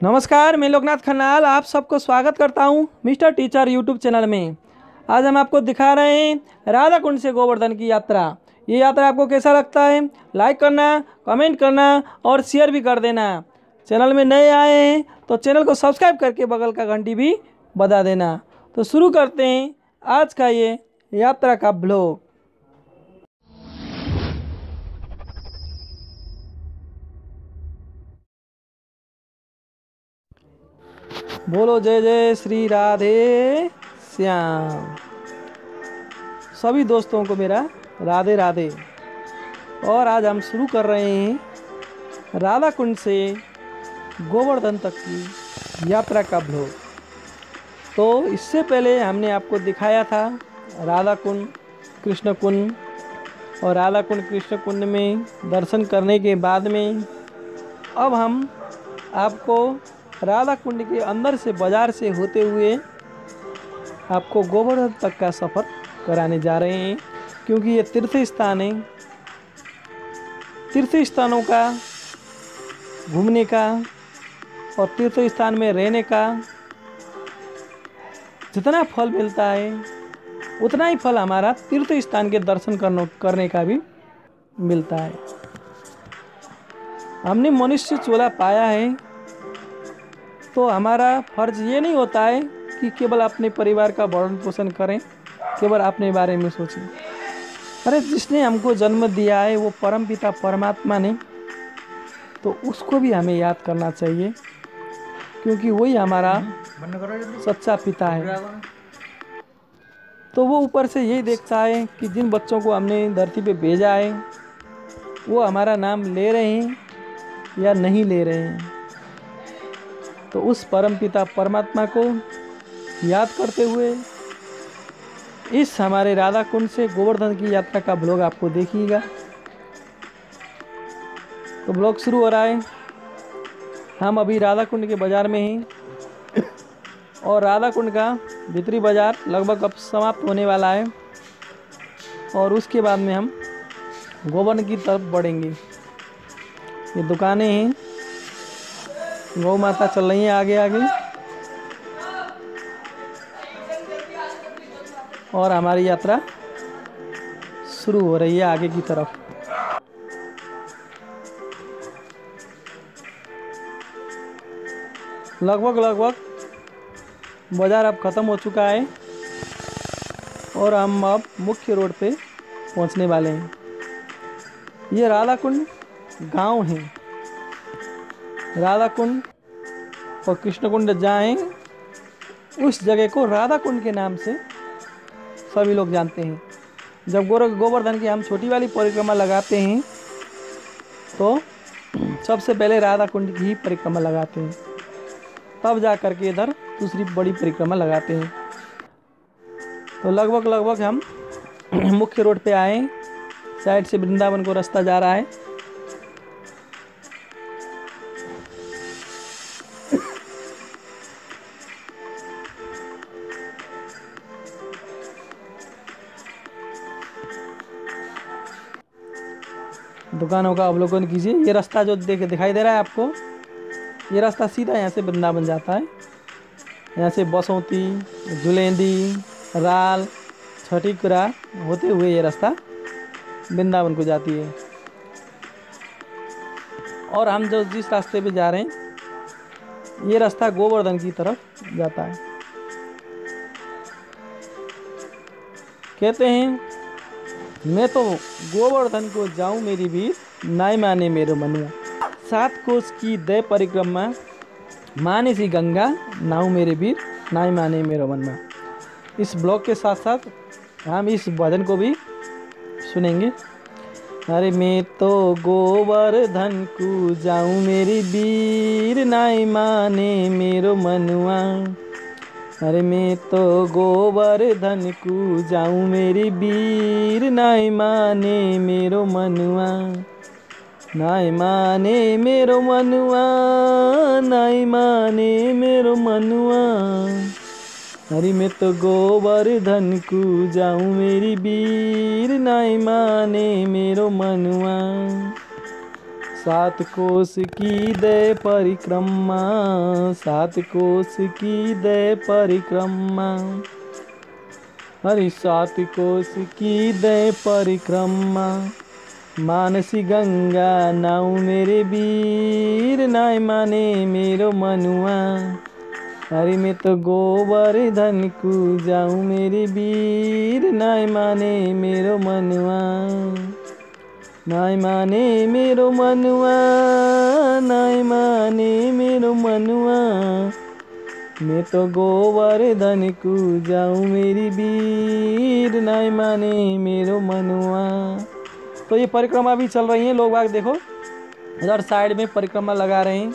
नमस्कार, मैं लोकनाथ खन्नाल, आप सबको स्वागत करता हूँ मिस्टर टीचर यूट्यूब चैनल में। आज हम आपको दिखा रहे हैं राधा कुंड से गोवर्धन की यात्रा। ये यात्रा आपको कैसा लगता है? लाइक करना कमेंट करना और शेयर भी कर देना। चैनल में नए आए हैं तो चैनल को सब्सक्राइब करके बगल का घंटी भी बजा देना। तो शुरू करते हैं आज का ये यात्रा का ब्लॉग बोलो जय जय श्री राधे श्याम। सभी दोस्तों को मेरा राधे राधे। और आज हम शुरू कर रहे हैं राधा कुंड से गोवर्धन तक की यात्रा का ब्लॉग तो इससे पहले हमने आपको दिखाया था राधा कुंड कृष्ण कुंड और राधा कुंड कृष्ण कुंड में दर्शन करने के बाद में अब हम आपको राधा कुंड के अंदर से बाज़ार से होते हुए आपको गोवर्धन तक का सफ़र कराने जा रहे हैं, क्योंकि ये तीर्थ स्थान है। तीर्थ स्थानों का, घूमने का और तीर्थ स्थान में रहने का जितना फल मिलता है, उतना ही फल हमारा तीर्थ स्थान के दर्शन करने करने का भी मिलता है। हमने मनुष्य चोला पाया है तो हमारा फ़र्ज़ ये नहीं होता है कि केवल अपने परिवार का भरण पोषण करें, केवल अपने बारे में सोचें। अरे, जिसने हमको जन्म दिया है, वो परम पिता परमात्मा ने तो उसको भी हमें याद करना चाहिए, क्योंकि वही हमारा सच्चा पिता है। तो वो ऊपर से यही देखता है कि जिन बच्चों को हमने धरती पे भेजा है, वो हमारा नाम ले रहे हैं या नहीं ले रहे हैं। तो उस परम पिता परमात्मा को याद करते हुए इस हमारे राधा कुंड से गोवर्धन की यात्रा का ब्लॉग आपको देखिएगा। तो ब्लॉग शुरू हो रहा है। हम अभी राधा कुंड के बाज़ार में हैं और राधा कुंड का भीतरी बाज़ार लगभग अब समाप्त होने वाला है और उसके बाद में हम गोवर्धन की तरफ़ बढ़ेंगे। ये दुकानें हैं। गौ माता चल रही है आगे आगे। और हमारी यात्रा शुरू हो रही है आगे की तरफ़। लगभग लगभग बाज़ार अब ख़त्म हो चुका है और हम अब मुख्य रोड पे पहुँचने वाले हैं। ये राधा कुंड गाँव है। राधा कुंड और कृष्ण कुंड जाएँ, उस जगह को राधा कुंड के नाम से सभी लोग जानते हैं। जब गोर गोवर्धन की हम छोटी वाली परिक्रमा लगाते हैं तो सबसे पहले राधा कुंड की ही परिक्रमा लगाते हैं। तब जा कर के इधर दूसरी बड़ी परिक्रमा लगाते हैं। तो लगभग लगभग हम मुख्य रोड पे आए, साइड से वृंदावन को रास्ता जा रहा है। दुकानों का अवलोकन कीजिए। ये रास्ता जो देख दिखाई दे रहा है आपको, ये रास्ता सीधा यहाँ से वृंदावन जाता है। यहाँ से बसौती, जुलेंदी, राल, छठीकुरा होते हुए ये रास्ता वृंदावन को जाती है। और हम जो जिस रास्ते पे जा रहे हैं, ये रास्ता गोवर्धन की तरफ़ जाता है। कहते हैं मैं तो गोवर्धन को जाऊँ मेरी भी नाई माने मेरो मनुआ सात कोस की दय परिक्रमा माने सी गंगा नाऊ मेरे वीर नाई माने मेरो मनुआ इस ब्लॉग के साथ साथ हम इस भजन को भी सुनेंगे। अरे मैं तो गोवर्धन को जाऊँ मेरी वीर नाई माने मेरो मनुआ अरे मैं तो गोवर्धन को जाऊं मेरी वीर नाई माने मेरो मनुआ। नाई माने मेरो मनुआ नाई माने मेरो मनुआ। अरे मैं तो गोवर्धन को जाऊं मेरी वीर नाई माने मेरो मनुआ। सात कोस की दे परिक्रमा, सात कोस की दे परिक्रमा। हरि सात कोस की दे परिक्रमा, मानसी गंगा नाउ मेरे वीर नाय माने मेरो मनुआ। अरे मैं तो गोबर धन को जाऊँ मेरे वीर नाय माने मेरो मनुआ। नाय माने मेरो मनुआ नाय माने मेरो मनुआ मैं तो गोबर धन को जाऊँ मेरी वीर नाय माने मेरो मनुआ तो ये परिक्रमा भी चल रही है, लोग बाग देखो। इधर साइड में परिक्रमा लगा रहे हैं।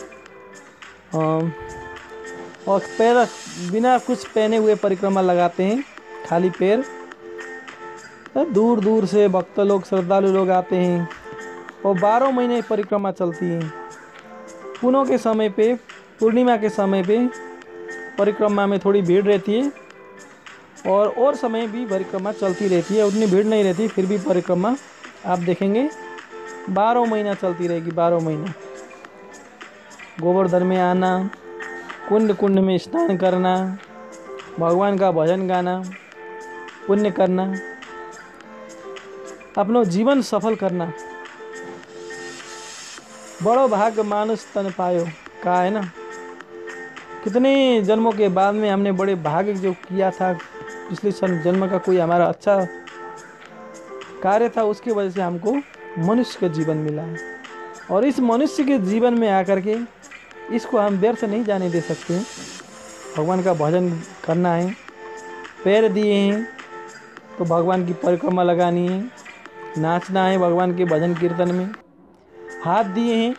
और पैर बिना कुछ पहने हुए परिक्रमा लगाते हैं, खाली पैर। दूर दूर से भक्त लोग, श्रद्धालु लोग आते हैं और बारह महीने परिक्रमा चलती है। पुनों के समय पे, पूर्णिमा के समय पे परिक्रमा में थोड़ी भीड़ रहती है और और समय भी परिक्रमा चलती रहती है। उतनी भीड़ नहीं रहती, फिर भी परिक्रमा आप देखेंगे, बारह महीना चलती रहेगी, बारह महीना। गोवर्धन में आना, कुंड कुंड में स्नान करना, भगवान का भजन गाना, पुण्य करना। अपनो जीवन सफल करना। बड़ो भाग्य मानुष तन पायो कहा है ना? कितने जन्मों के बाद में हमने बड़े भाग्य जो किया था, पिछले जन्म का कोई हमारा अच्छा कार्य था, उसकी वजह से हमको मनुष्य का जीवन मिला है। और इस मनुष्य के जीवन में आकर के इसको हम व्यर्थ नहीं जाने दे सकते। भगवान का भजन करना है, पैर दिए हैं तो भगवान की परिक्रमा लगानी है नाचना है भगवान के भजन कीर्तन में। हाथ दिए हैं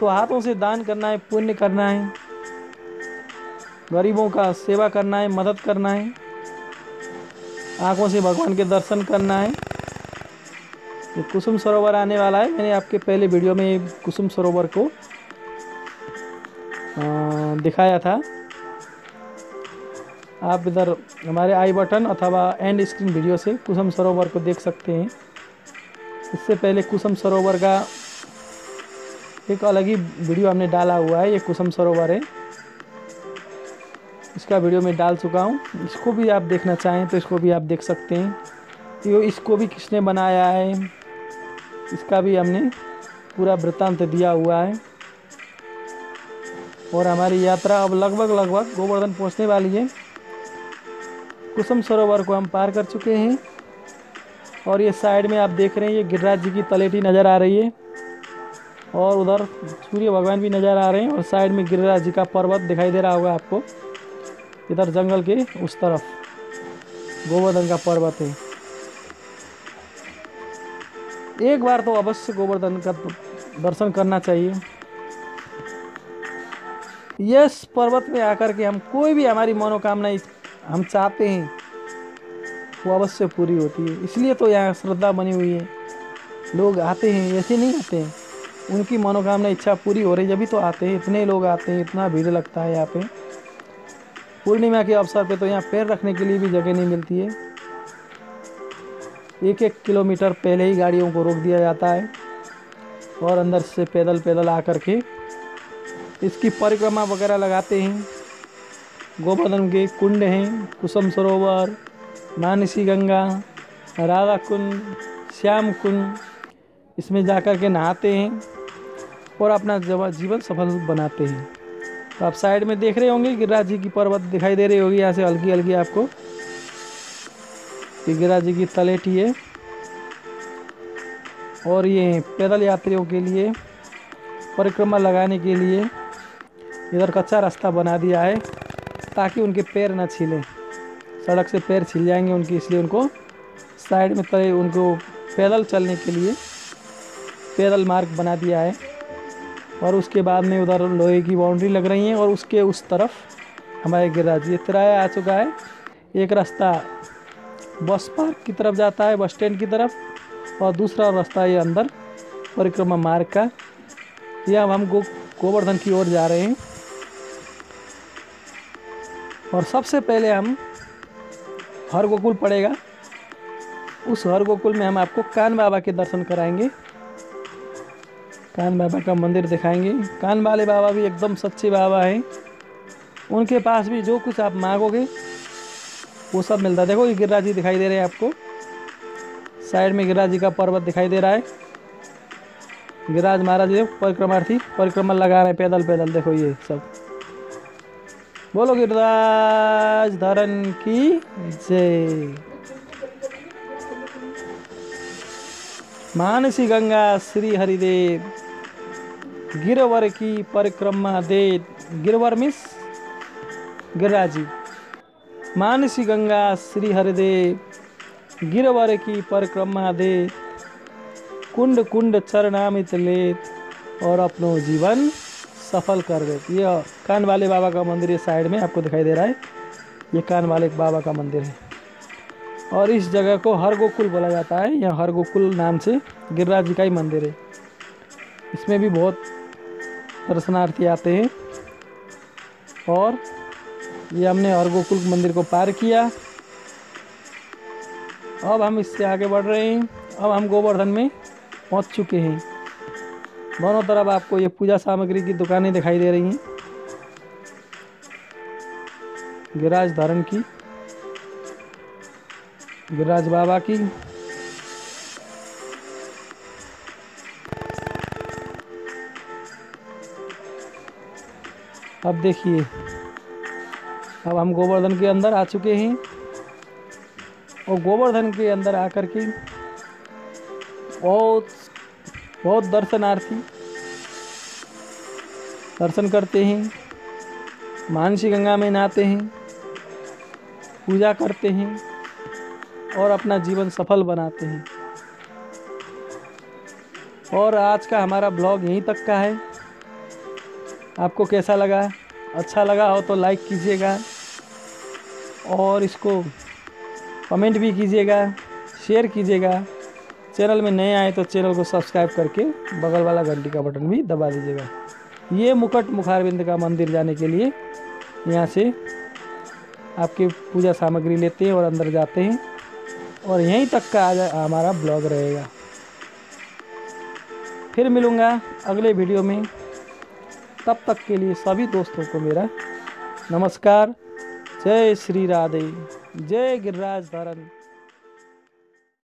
तो हाथों से दान करना है, पुण्य करना है। गरीबों का सेवा करना है, मदद करना है। आँखों से भगवान के दर्शन करना है। ये कुसुम सरोवर आने वाला है। मैंने आपके पहले वीडियो में कुसुम सरोवर को दिखाया था। आप इधर हमारे आई बटन अथवा एंड स्क्रीन वीडियो से कुसुम सरोवर को देख सकते हैं। इससे पहले कुसुम सरोवर का एक अलग ही वीडियो हमने डाला हुआ है, ये कुसुम सरोवर है। इसका वीडियो मैं डाल चुका हूँ। इसको भी आप देखना चाहें तो इसको भी आप देख सकते हैं। ये इसको भी किसने बनाया है? इसका भी हमने पूरा वृत्तांत दिया हुआ है। और हमारी यात्रा अब लगभग लगभग गोवर्धन पहुँचने वाली है। कुसुम सरोवर को हम पार कर चुके हैं। और ये साइड में आप देख रहे हैं, ये गिरिराज जी की तलेटी नज़र आ रही है। और उधर सूर्य भगवान भी नज़र आ रहे हैं और साइड में गिरिराज जी का पर्वत दिखाई दे रहा होगा आपको। इधर जंगल के उस तरफ़, गोवर्धन का पर्वत है। एक बार तो अवश्य गोवर्धन का दर्शन करना चाहिए। यस पर्वत में आकर के हम कोई भी हमारी मनोकामना हम चाहते हैं वो अवश्य पूरी होती है। इसलिए तो यहाँ श्रद्धा बनी हुई है। लोग आते हैं, ऐसे नहीं आते हैं। उनकी मनोकामना, इच्छा पूरी हो रही है। जभी तो आते हैं, इतने लोग आते हैं, इतना भीड़ लगता है यहाँ पे। पूर्णिमा के अवसर पे तो यहाँ पैर रखने के लिए भी जगह नहीं मिलती है। एक एक किलोमीटर पहले ही गाड़ियों को रोक दिया जाता है। और अंदर से पैदल पैदल आकर के इसकी परिक्रमा वगैरह लगाते हैं। गोवर्धन के कुंड हैं, कुसुम सरोवर मानसी गंगा राधा कुंड श्याम कुंड इसमें जाकर के नहाते हैं और अपना जवा- जीवन सफल बनाते हैं। तो आप साइड में देख रहे होंगे गिरिराज जी की पर्वत दिखाई दे रही होगी, यहाँ से हल्की हल्की आपको। ये गिरिराज जी की तलेटी है। और ये पैदल यात्रियों के लिए, परिक्रमा लगाने के लिए इधर कच्चा रास्ता बना दिया है, ताकि उनके पैर ना छिलें। सड़क से पैर छिल जाएँगे उनकी, इसलिए उनको साइड में तय उनको पैदल चलने के लिए पैदल मार्ग बना दिया है। और उसके बाद में उधर लोहे की बाउंड्री लग रही है और उसके उस तरफ़ हमारे गिरिराज ये तिराया आ चुका है। एक रास्ता बस पार्क की तरफ़ जाता है, बस स्टैंड की तरफ़, और दूसरा रास्ता ये अंदर परिक्रमा मार्ग का। ये अब हम गो, गोवर्धन की ओर जा रहे हैं। और सबसे पहले हम हर गोकुल पड़ेगा। उस हर गोकुल में हम आपको कान बाबा के दर्शन कराएँगे। कान बाबा का मंदिर दिखाएँगे। कान वाले बाबा भी एकदम सच्चे बाबा हैं। उनके पास भी जो कुछ आप मांगोगे, वो सब मिलता है। देखो, ये गिरिराज जी दिखाई दे रहे हैं आपको। साइड में गिरिराज जी का पर्वत दिखाई दे रहा है। गिरिराज महाराज परिक्रमार्थी परिक्रमा लगा रहे हैं। पैदल पैदल, देखो ये सब। बोलो गिरिराज धरन की जय। मानसी गंगा, श्री हरिदेव। गिरवर की परिक्रमा दे। गिरवर मिस गिरिराज मानसी गंगा, श्री हरिदेव। गिरवर की परिक्रमा दे। कुंड कुंड चरणामित लेत। और अपनो जीवन सफल कर दे। ये कान वाले बाबा का मंदिर ये साइड में आपको दिखाई दे रहा है। ये कान वाले बाबा का मंदिर है। और इस जगह को हर गोकुल बोला जाता है। यहाँ हर गोकुल नाम से गिरिराज जी का ही मंदिर है। इसमें भी बहुत दर्शनार्थी आते हैं। और ये हमने हर गोकुल मंदिर को पार किया। अब हम इससे आगे बढ़ रहे हैं। अब हम गोवर्धन में पहुँच चुके हैं। दोनों तरफ़ आपको ये पूजा सामग्री की दुकानें दिखाई दे रही हैं। गिरिराज धारण की गिरिराज बाबा की, अब देखिए, अब हम गोवर्धन के अंदर आ चुके हैं। और गोवर्धन के अंदर आकर के बहुत बहुत दर्शनार्थी दर्शन करते हैं। मानसी गंगा में नहाते हैं। पूजा करते हैं और अपना जीवन सफल बनाते हैं। और आज का हमारा ब्लॉग यहीं तक का है। आपको कैसा लगा? अच्छा लगा हो तो लाइक कीजिएगा। और इसको कमेंट भी कीजिएगा, शेयर कीजिएगा। चैनल में नए आए तो चैनल को सब्सक्राइब करके बगल वाला घंटी का बटन भी दबा दीजिएगा। ये मुकट मुखारविंद का मंदिर जाने के लिए यहाँ से आपकी पूजा सामग्री लेते हैं और अंदर जाते हैं और यहीं तक का आज हमारा ब्लॉग रहेगा। फिर मिलूँगा अगले वीडियो में। तब तक के लिए सभी दोस्तों को मेरा नमस्कार। जय श्री राधे। जय गिरिराज धरन